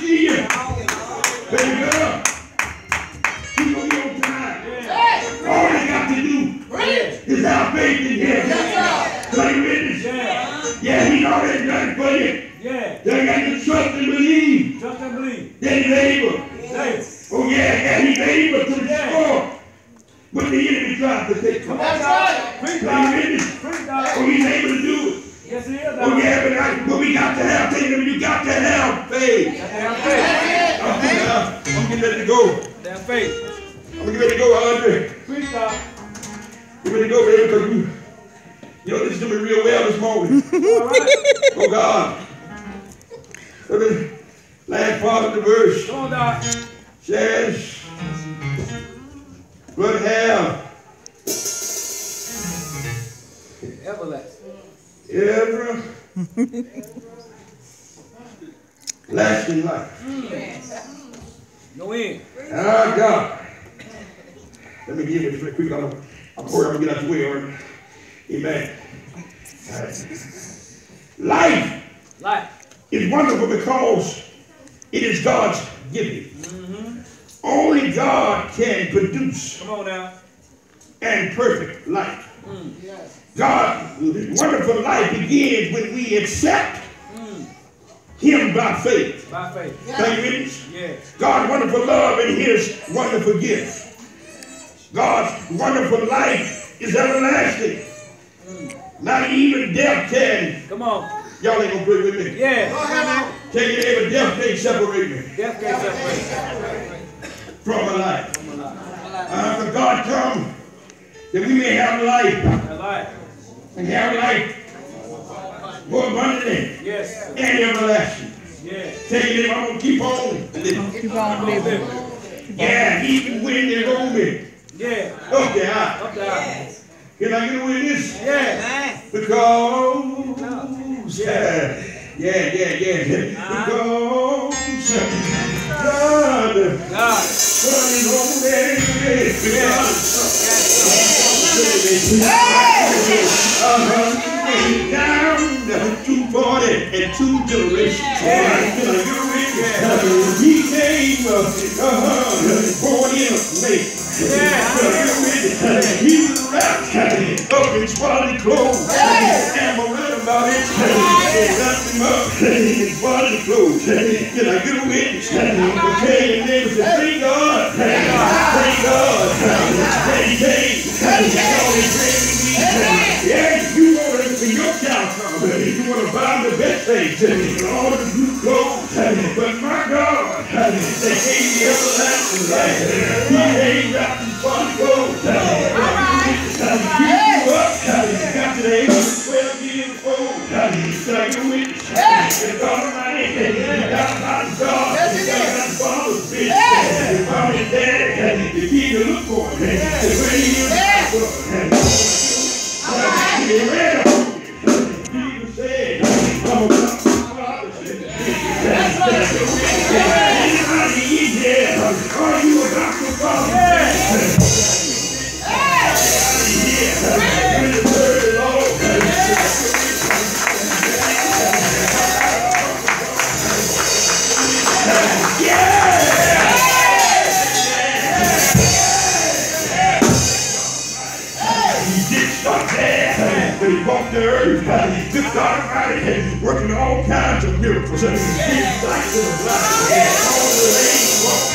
see you. Baby girl. You gonna be on time. All they got to do is have faith in him. You witness? Yeah. Yeah, he's already done it for you. Yeah. They got to trust and believe Trust and believe. that he's able. Yes. Oh yeah, yeah, he's able to restore what the enemy tried to take from Come us. on, dog. Preach, So witness? Oh, he's able to do. Yes, he is, Oh yeah, but, I, but we got to have faith. You got to have faith. Have faith. I'm getting, uh, I'm getting ready to go. Have faith. I'm getting ready to go, Andre. Preach, dog. Get ready to go, baby, because you, you know, listen to me real well this morning. All right. Oh God. So the last part of the verse Come on, dog. says, but have Everlasting. Ever lasting life. No end. Ah, God. Let me give real quick. I'm, I'm worried I'm going to get out the way. All right? Amen. All right. Life Life. is wonderful because it is God's giving. Only God can produce Come on now. and perfect life. God's wonderful life begins when we accept Him by faith. By faith. Thank you, witness? Yes. God's wonderful love and His wonderful gift. God's wonderful life is everlasting. Not even death can. Come on. Y'all ain't gonna agree with me. Yes. Tell you ever death can't separate me Death can't separate. from my life. Uh, for God come that we may have life That life. And have life more abundantly Yes. and everlasting. Yes. Tell you that I'm gonna keep on living. Keep on living. Yeah, even when they roll me. Yeah. Okay, I, Up there. can I get a witness? Yeah. Because, yeah, yeah, yeah, yeah. Because God, God. God is over there. Uh-huh. And two generations. Can I get a witness? He came, uh, uh-huh, born in a snake. He was wrapped up in swaddling clothes. Am I right about it? Yeah. Wrapped him up in swaddling clothes. Can I get a witness? Okay, buy the best things. And all the new clothes. But my God, they gave me everlasting life. He ain't got came wrapped in swaddling clothes. He grew up. Got to the age of 12 years old. Like a witch. And God Almighty. He got my God. The earth. Good God Almighty, working all kinds of miracles. He did signs and the blind.